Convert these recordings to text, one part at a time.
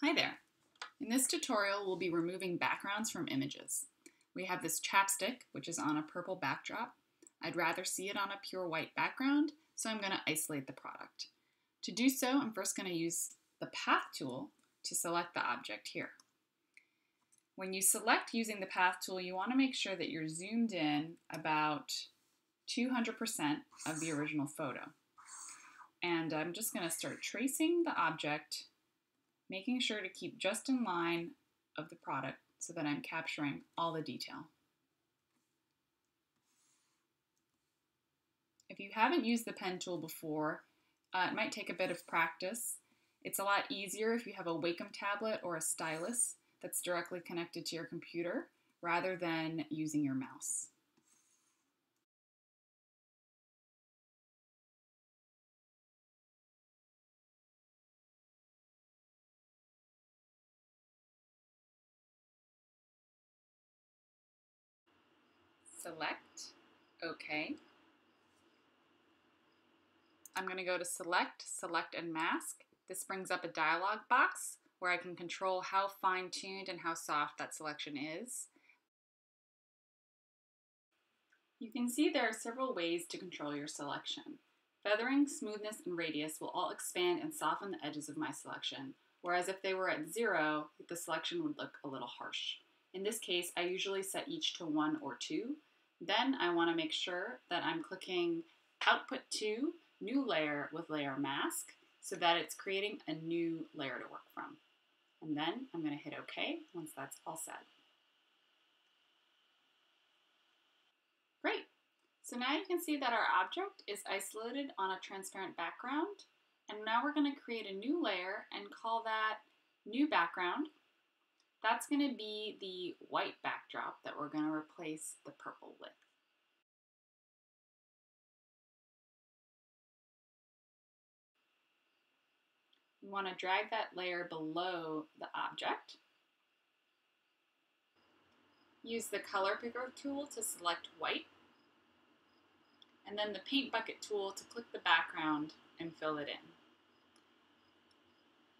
Hi there. In this tutorial, we'll be removing backgrounds from images. We have this chapstick, which is on a purple backdrop. I'd rather see it on a pure white background, so I'm going to isolate the product. To do so, I'm first going to use the Path tool to select the object here. When you select using the Path tool, you want to make sure that you're zoomed in about 200% of the original photo. And I'm just going to start tracing the object making sure to keep just in line of the product so that I'm capturing all the detail. If you haven't used the pen tool before, uh, it might take a bit of practice. It's a lot easier if you have a Wacom tablet or a stylus that's directly connected to your computer rather than using your mouse. Select, OK. I'm going to go to select, select and mask. This brings up a dialog box where I can control how fine-tuned and how soft that selection is. You can see there are several ways to control your selection. Feathering, smoothness, and radius will all expand and soften the edges of my selection, whereas if they were at zero, the selection would look a little harsh. In this case, I usually set each to one or two, then I want to make sure that I'm clicking Output to New Layer with Layer Mask so that it's creating a new layer to work from. And then I'm going to hit OK once that's all set. Great. So now you can see that our object is isolated on a transparent background. And now we're going to create a new layer and call that New Background. That's going to be the white backdrop that we're going to replace the purple with. We want to drag that layer below the object. Use the color picker tool to select white. And then the paint bucket tool to click the background and fill it in.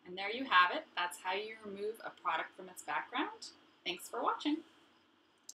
And there you have it. That's how you remove a product from its background. Thanks for watching.